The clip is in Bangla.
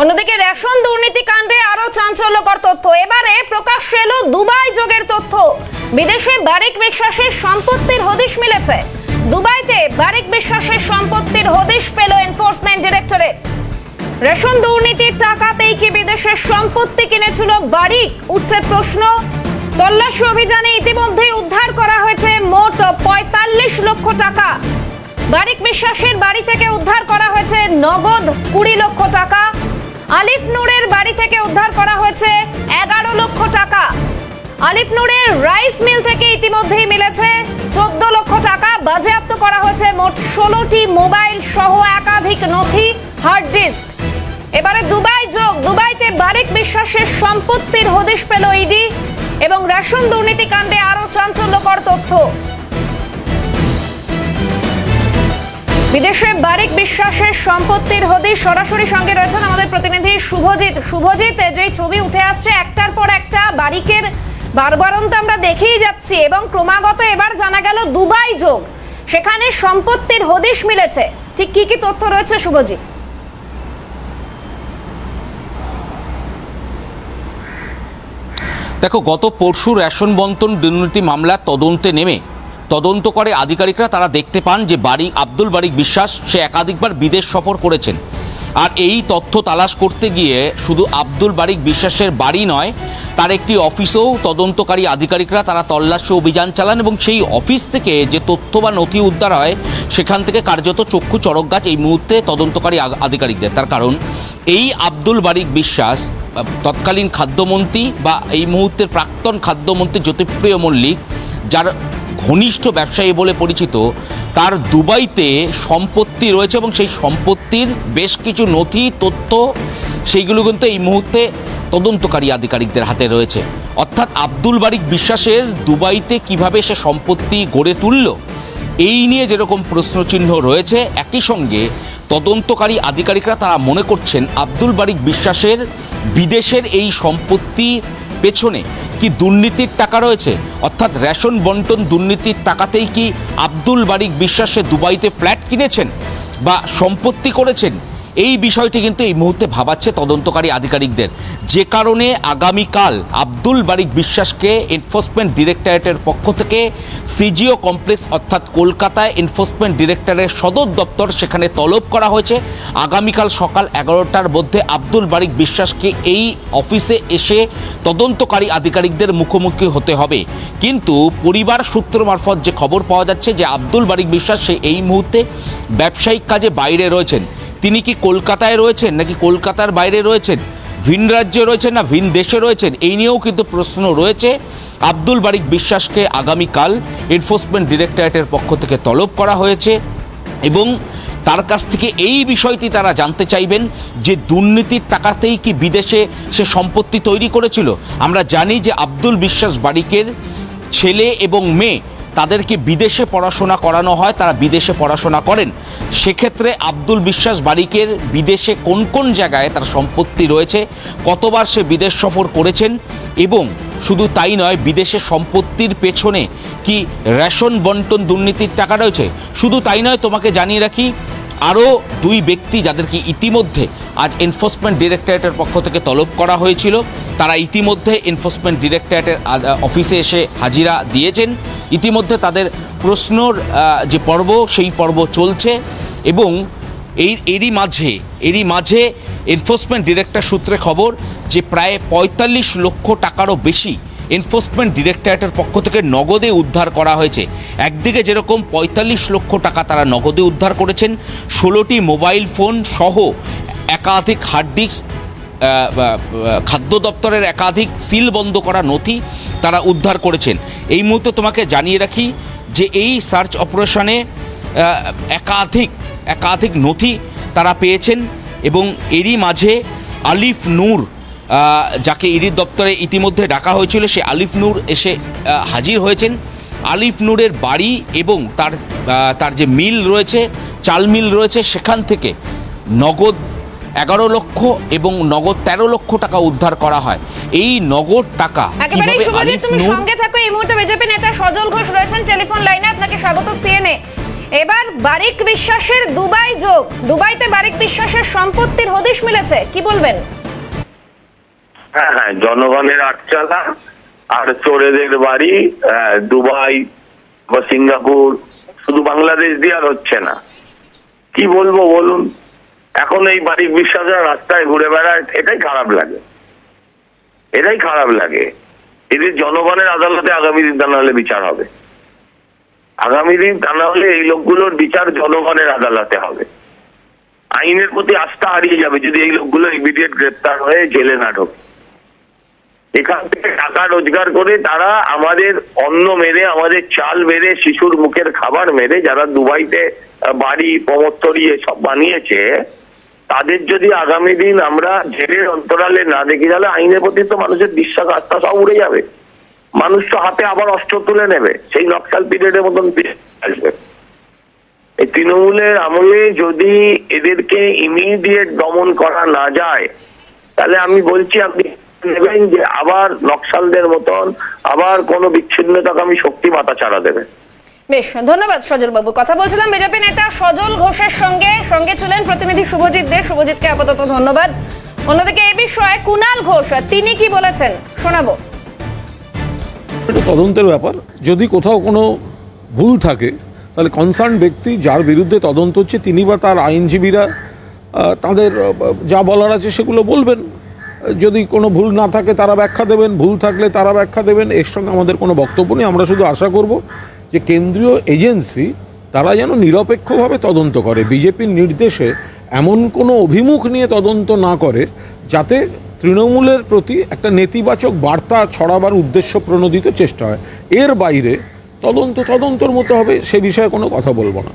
অন্যদিকে রেশন দুর্নীতি কাণ্ডে আরও চাঞ্চল্যকর তথ্য। এবারে প্রকাশ এলো দুবাই যোগের তথ্য। বিদেশে বারিক বিশ্বাসের সম্পত্তির হদিশ মিলেছে। দুবাইতে বারিক বিশ্বাসের সম্পত্তির হদিশ পেল এনফোর্সমেন্ট ডিরেক্টরেট। রেশন দুর্নীতির টাকাতেই কি বিদেশের সম্পত্তি কিনেছিল বারিক? উঠছে প্রশ্ন। তল্লাশি অভিযানে ইতিমধ্যে উদ্ধার করা হয়েছে মোট পঁয়তাল্লিশ লক্ষ টাকা। বারিক বিশ্বাসের বাড়ি থেকে উদ্ধার করা হয়েছে নগদ কুড়ি লক্ষ টাকা। আলিফ নূরের বাড়ি থেকে উদ্ধার করা হয়েছে এগারো লক্ষ টাকা। আলিফ নূরের রাইস মিল থেকে ইতিমধ্যেই মিলেছে চোদ্দ লক্ষ টাকা। বাজেয়াপ্ত করা হয়েছে মোট ষোলোটি মোবাইল সহ একাধিক নথি, হার্ড ডিস্ক। এবারে দুবাই যোগ। দুবাইতে বারিক বিশ্বাসের সম্পত্তির হদিশ পেল ইডি এবং রেশন দুর্নীতি কাণ্ডে আরও চাঞ্চল্যকর তথ্য। বিদেশে বারিক বিশ্বাসের সম্পত্তির হদিশ সরাসরি সঙ্গে রয়েছেন আমাদের প্রতিনিধি শুভজিৎ। শুভজিৎ, যেই ছবি উঠে আসছে, একটার পর একটা বারিকের বারবারন্ত আমরা দেখেই যাচ্ছি এবং ক্রমাগত এবার জানা গেল দুবাই যোগ। সেখানে সম্পত্তির হদিশ মিলেছে। ঠিক কি কি তথ্য রয়েছে, শুভজিৎ? দেখো, গত পরশু রেশন বন্টন দুর্নীতি মামলার তদন্তে নেমে। তদন্ত করে আধিকারিকরা, তারা দেখতে পান যে বাড়ি আব্দুল বারিক বিশ্বাস, সে একাধিকবার বিদেশ সফর করেছেন। আর এই তথ্য তালাশ করতে গিয়ে শুধু আব্দুল বারিক বিশ্বাসের বাড়ি নয়, তার একটি অফিসেও তদন্তকারী আধিকারিকরা তারা তল্লাশি অভিযান চালান এবং সেই অফিস থেকে যে তথ্য বা নথি উদ্ধার হয়, সেখান থেকে কার্যত চক্ষু চড়ক গাছ এই মুহূর্তে তদন্তকারী আধিকারিকদের। তার কারণ, এই আব্দুল বারিক বিশ্বাস তৎকালীন খাদ্যমন্ত্রী বা এই মুহূর্তের প্রাক্তন খাদ্যমন্ত্রী জ্যোতিপ্রিয় মল্লিক, যার ঘনিষ্ঠ ব্যবসায়ী বলে পরিচিত, তার দুবাইতে সম্পত্তি রয়েছে এবং সেই সম্পত্তির বেশ কিছু নথি, তথ্য সেইগুলো কিন্তু এই মুহূর্তে তদন্তকারী আধিকারিকদের হাতে রয়েছে। অর্থাৎ আব্দুল বারিক বিশ্বাসের দুবাইতে কীভাবে সে সম্পত্তি গড়ে তুলল, এই নিয়ে যেরকম প্রশ্নচিহ্ন রয়েছে, একই সঙ্গে তদন্তকারী আধিকারিকরা তারা মনে করছেন, আব্দুল বারিক বিশ্বাসের বিদেশের এই সম্পত্তি পেছনে কি দুর্নীতির টাকা রয়েছে? অর্থাৎ রেশন বন্টন দুর্নীতির টাকাতেই কি আব্দুল বারিক বিশ্বাসে দুবাইতে ফ্ল্যাট কিনেছেন? বা সম্পত্তি করেছেন? এই বিষয়টি কিন্তু এই মুহূর্তে ভাবাচ্ছে তদন্তকারী আধিকারিকদের। যে কারণে আগামীকাল আব্দুল বারিক বিশ্বাসকে এনফোর্সমেন্ট ডিরেক্টরেটের পক্ষ থেকে সিজিও কমপ্লেক্স অর্থাৎ কলকাতায় এনফোর্সমেন্ট ডিরেক্টরের সদর দপ্তর সেখানে তলব করা হয়েছে। আগামীকাল সকাল এগারোটার মধ্যে আব্দুল বারিক বিশ্বাসকে এই অফিসে এসে তদন্তকারী আধিকারিকদের মুখোমুখি হতে হবে। কিন্তু পরিবার সূত্র মারফত যে খবর পাওয়া যাচ্ছে যে আব্দুল বারিক বিশ্বাস সে এই মুহূর্তে ব্যবসায়িক কাজে বাইরে রয়েছেন। তিনি কি কলকাতায় রয়েছেন নাকি কলকাতার বাইরে রয়েছেন? ভিন রাজ্যে রয়েছেন না ভিন দেশে রয়েছেন? এই নিয়েও কিন্তু প্রশ্ন রয়েছে। আব্দুল বারিক বিশ্বাসকে আগামীকাল এনফোর্সমেন্ট ডিরেক্টরেটের পক্ষ থেকে তলব করা হয়েছে এবং তার কাছ থেকে এই বিষয়টি তারা জানতে চাইবেন যে দুর্নীতির টাকাতেই কি বিদেশে সে সম্পত্তি তৈরি করেছিল? আমরা জানি যে আব্দুল বিশ্বাস বারিকের ছেলে এবং মেয়ে তাদেরকে বিদেশে পড়াশোনা করানো হয়, তারা বিদেশে পড়াশোনা করেন। সেক্ষেত্রে আব্দুল বিশ্বাস বারিকের বিদেশে কোন কোন জায়গায় তার সম্পত্তি রয়েছে, কতবার সে বিদেশ সফর করেছেন এবং শুধু তাই নয়, বিদেশে সম্পত্তির পেছনে কি রেশন বন্টন দুর্নীতির টাকা রয়েছে? শুধু তাই নয়, তোমাকে জানিয়ে রাখি, আরও দুই ব্যক্তি যাদেরকে ইতিমধ্যে আজ এনফোর্সমেন্ট ডিরেক্টরেটের পক্ষ থেকে তলব করা হয়েছিল, তারা ইতিমধ্যে এনফোর্সমেন্ট ডিরেক্টরেটের অফিসে এসে হাজিরা দিয়েছেন। ইতিমধ্যে তাদের প্রশ্নর যে পর্ব, সেই পর্ব চলছে এবং এই এরই মাঝে এরই মাঝে এনফোর্সমেন্ট ডিরেক্টর সূত্রে খবর যে প্রায় পঁয়তাল্লিশ লক্ষ টাকারও বেশি এনফোর্সমেন্ট ডিরেক্টরেটের পক্ষ থেকে নগদে উদ্ধার করা হয়েছে। একদিকে যেরকম পঁয়তাল্লিশ লক্ষ টাকা তারা নগদে উদ্ধার করেছেন, ষোলোটি মোবাইল ফোন সহ একাধিক হার্ড ডিস্ক খাদ্য দপ্তরের একাধিক সিল বন্ধ করা নথি তারা উদ্ধার করেছেন। এই মুহূর্তে তোমাকে জানিয়ে রাখি যে এই সার্চ অপারেশনে একাধিক একাধিক নথি তারা পেয়েছেন এবং এরই মাঝে আলিফ নূর যাকে ইডির দপ্তরে ইতিমধ্যে ডাকা হয়েছিল, সে আলিফ নূর এসে হাজির হয়েছেন। আলিফ নূরের বাড়ি এবং তার তার যে মিল রয়েছে চাল মিল রয়েছে, সেখান থেকে নগদ এগারো লক্ষ এবং নগদ তেরো লক্ষ টাকা উদ্ধার করা হয়। এই নগদ টাকা একেবারে শুভজিৎ তুমি সঙ্গে থাকো। এই মুহূর্তে বিজেপি নেতা সজল ঘোষ রয়েছেন টেলিফোন লাইনে। আপনাকে স্বাগত সিএনএ এবার বারিক বিশ্বাসের দুবাই যোগ। দুবাইতে বারিক বিশ্বাসের সম্পত্তির হদিশ মিলেছে। কি বলবেন? হ্যাঁ হ্যাঁ জনগণের আটচালা আর চোরেদের বাড়ি দুবাই বা সিঙ্গাপুর শুধু বাংলাদেশ দিয়ে আর হচ্ছে না। কি বলব বলুন? এখন এই বাড়ির বিশ্বাসরা রাস্তায় ঘুরে বেড়ায়, এটাই খারাপ লাগে। এটাই খারাপ লাগে। এদের জনগণের আদালতে আগামী দিন তা বিচার হবে। আগামী দিন তা নাহলে এই লোকগুলোর বিচার জনগণের আদালতে হবে। আইনের প্রতি আস্থা হারিয়ে যাবে যদি এই লোকগুলো ইমিডিয়েট গ্রেপ্তার হয়ে জেলে না ঢোকে। এখান থেকে টাকা রোজগার করে তারা আমাদের অন্ন মেরে, আমাদের চাল মেরে, শিশুর মুখের খাবার মেরে, যারা দুবাইতে বাড়ি প্রমোত্তরি সব বানিয়েছে তাদের যদি আগামী দিন আমরা জেলের অন্তরালে না দেখি, তাহলে আইনের প্রতি তো মানুষের বিশ্বাস, আস্থা সব উড়ে যাবে। মানুষ তো হাতে আবার অস্ত্র তুলে নেবে। সেই নকশাল পিরিয়ডের মতন আসবে। এই তৃণমূলের আমলে যদি এদেরকে ইমিডিয়েট দমন করা না যায়, তাহলে আমি বলছি, আপনি নেবেন যে আবার নকশালদের মতন আবার কোনো বিচ্ছিন্নতাকামী শক্তি মাথা ছাড়া দেবে। বেশ, ধন্যবাদ সজল বাবু কথা বলছিলাম বিজেপি নেতা সজল ঘোষের সঙ্গে। সঙ্গে ছিলেন প্রতিনিধি শুভজিৎ দে। শুভজিৎকে আপাতত ধন্যবাদ। অন্যদিকে এ বিষয়ে কুনাল ঘোষ, তিনি কি বলেছেন? শোনাবো। এটা তদন্তের ব্যাপার। যদি কোথাও কোনো ভুল থাকে, তাহলে কনসার্ন ব্যক্তি যার বিরুদ্ধে তদন্ত হচ্ছে, তিনি বা তার আইনজীবীরা তাদের যা বলার আছে সেগুলো বলবেন। যদি কোনো ভুল না থাকে, তারা ব্যাখ্যা দেবেন। ভুল থাকলে তারা ব্যাখ্যা দেবেন। এর সঙ্গে আমাদের কোনো বক্তব্য নেই। আমরা শুধু আশা করব যে কেন্দ্রীয় এজেন্সি, তারা যেন নিরপেক্ষভাবে তদন্ত করে। বিজেপির নির্দেশে এমন কোনো অভিমুখ নিয়ে তদন্ত না করে, যাতে তৃণমূলের প্রতি একটা নেতিবাচক বার্তা ছড়াবার উদ্দেশ্য প্রণোদিত চেষ্টা হয়। এর বাইরে তদন্ত তদন্তর মতো হবে, সে বিষয়ে কোনো কথা বলব না।